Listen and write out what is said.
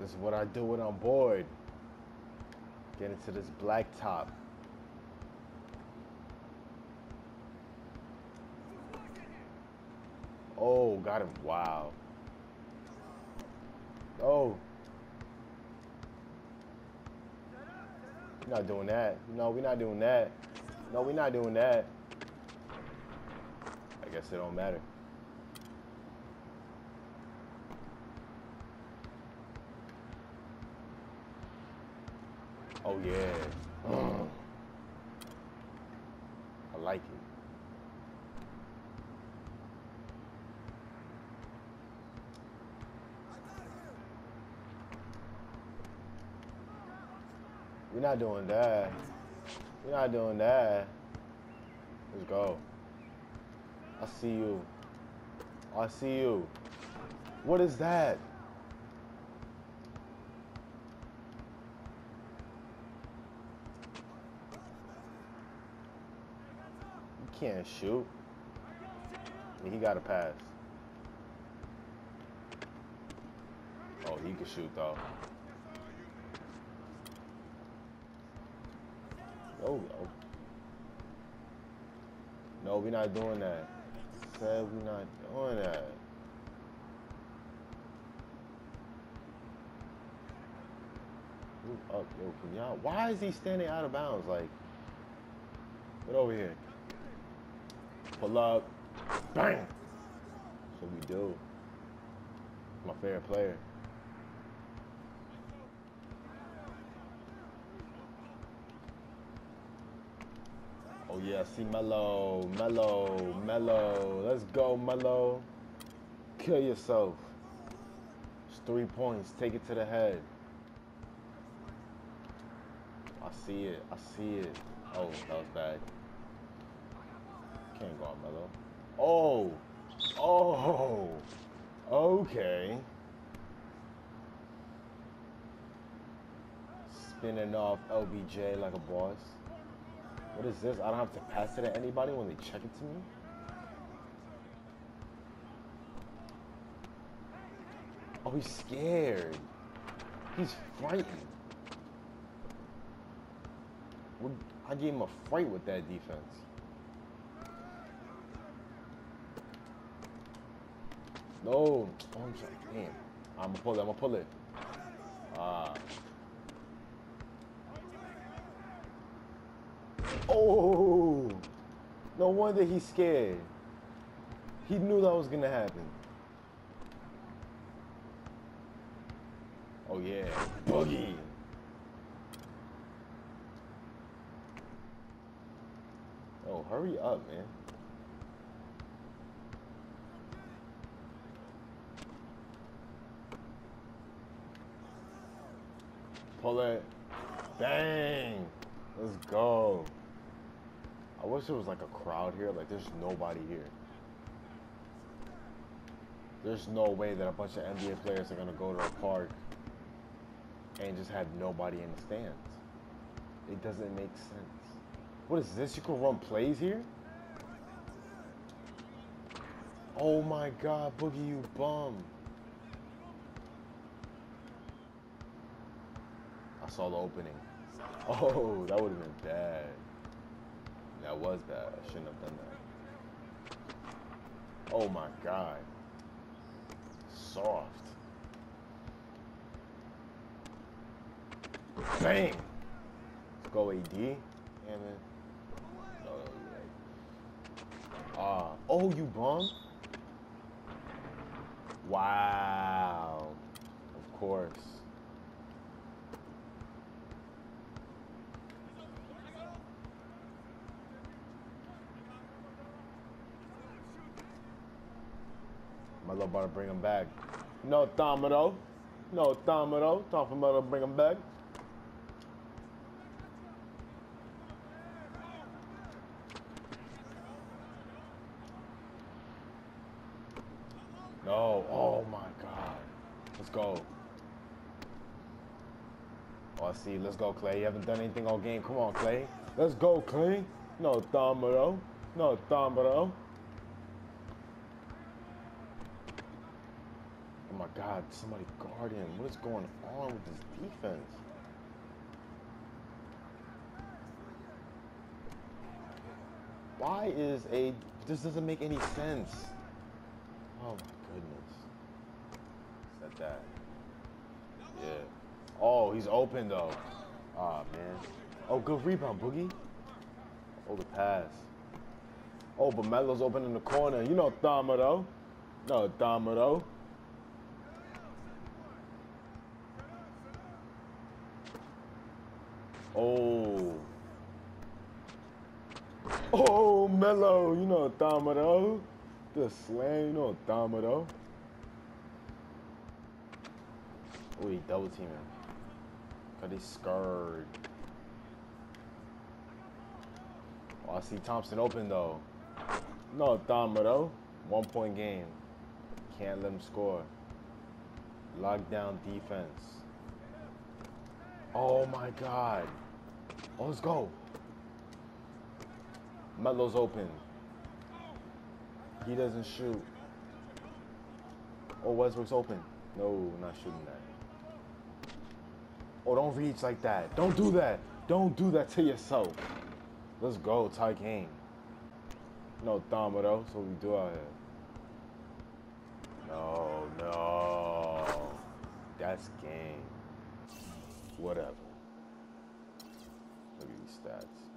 This is what I do when I'm bored. Get into this black top. Oh, got him. Wow. Oh. We're not doing that. No, we're not doing that. No, we're not doing that. I guess it don't matter. Oh yeah. Mm. I like it. We're not doing that. We're not doing that. Let's go. I see you. I see you. What is that? You can't shoot. He got a pass. Oh, he can shoot though. Oh, oh. No, we're not doing that. Said we're not doing that. Move up, yo, can y'all? Why is he standing out of bounds? Like, get over here. Pull up. Bang! What we do. My favorite player. Oh yeah, see Melo, Melo, Melo. Let's go, Melo. Kill yourself. It's three points. Take it to the head. I see it. I see it. Oh, that was bad. Can't go on Melo. Oh, oh, okay. Spinning off LBJ like a boss. What is this? I don't have to pass it to anybody when they check it to me? Oh, he's scared. He's frightened. I gave him a fright with that defense. No. Oh, I'm sorry. Damn. I'm gonna pull it. I'm gonna pull it. Ah. Oh! No wonder he's scared. He knew that was gonna happen. Oh yeah, boogie. Oh, hurry up, man. Pull it. Dang. Let's go. I wish there was like a crowd here. Like, there's nobody here. There's no way that a bunch of NBA players are gonna go to a park and just have nobody in the stands. It doesn't make sense. What is this? You can run plays here? Oh my god, Boogie, you bum. I saw the opening. Oh, that would have been bad. That was bad. I shouldn't have done that. Oh my god. Soft. Bang! Let's go AD. Damn it. Ah. oh, you bum? Wow. Of course. My little brother bring him back. No Thamado. No Thamado. Time for to bring him back. No. Oh my God. Let's go. Oh, I see. Let's go, Clay. You haven't done anything all game. Come on, Clay. Let's go, Clay. No Thamado. No Thamado. My God, somebody guard him. What is going on with this defense? Why is a, this doesn't make any sense. Oh my goodness. Said that. Yeah. Oh, he's open though. Ah, man. Oh, good rebound, Boogie. Oh, the pass. Oh, but Melo's open in the corner. You know Thama though. No, Thama though. Oh. Oh, Melo. You know though. The slam, you know though. Oh, he double teaming. Cause he's scared. Oh, I see Thompson open though. No though. One point game. Can't let him score. Lockdown defense. Oh my god. Oh, let's go. Melo's open. He doesn't shoot. Oh, Westbrook's open. No, not shooting that. Oh, don't reach like that. Don't do that. Don't do that to yourself. Let's go, tie game. No Thama though, so we do out here. No, no. That's game. Whatever. Stats.